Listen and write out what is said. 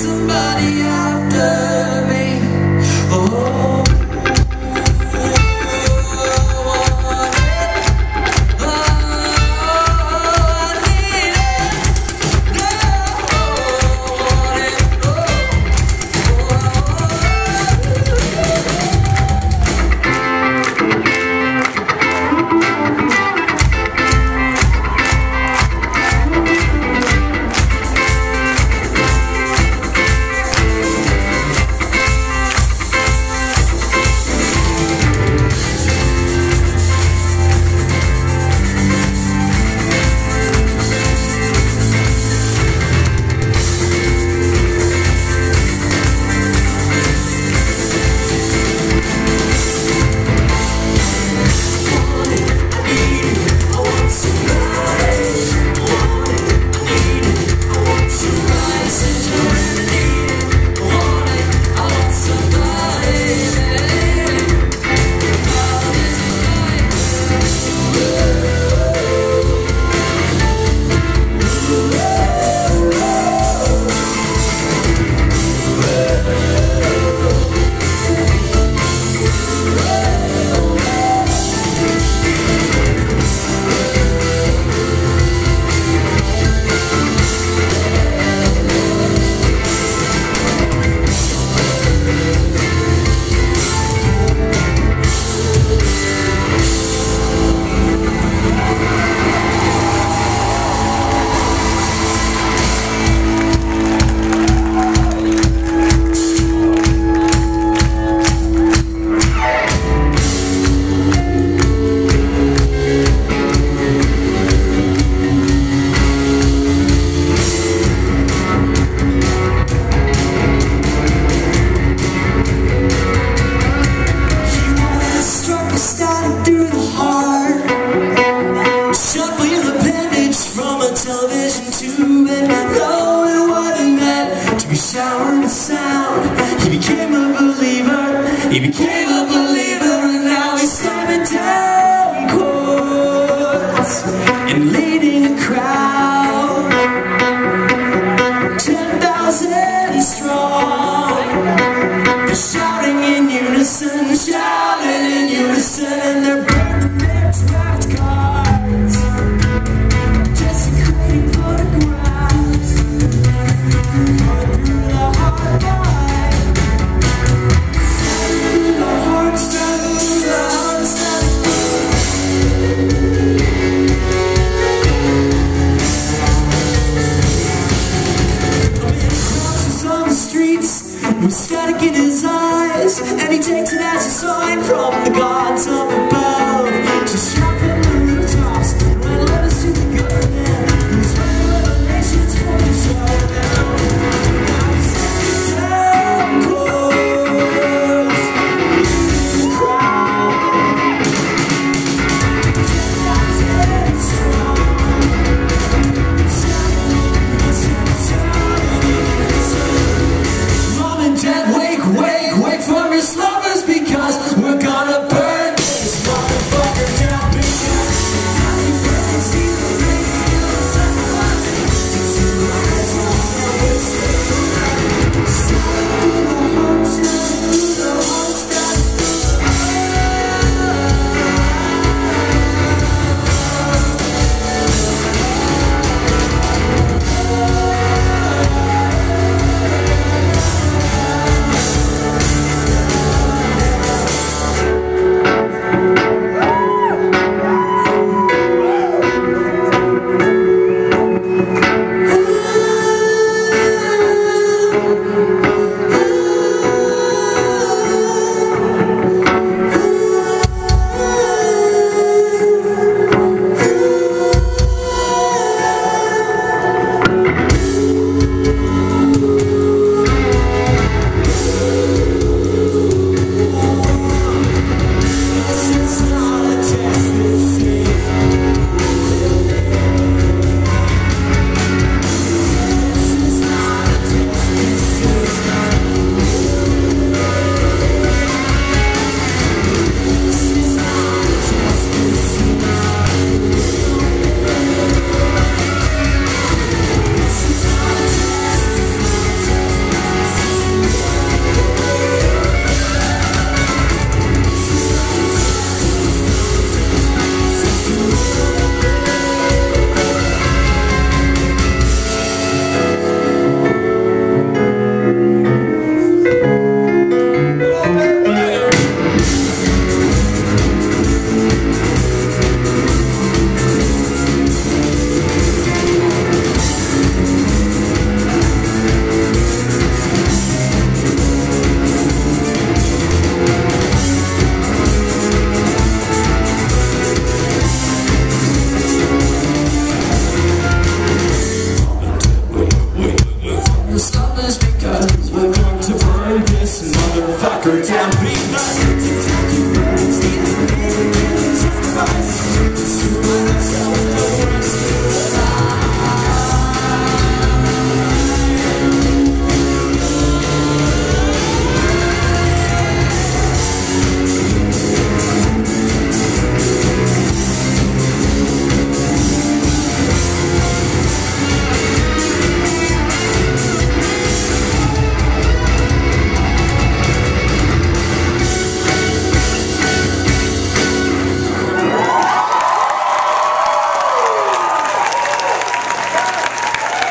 somebody.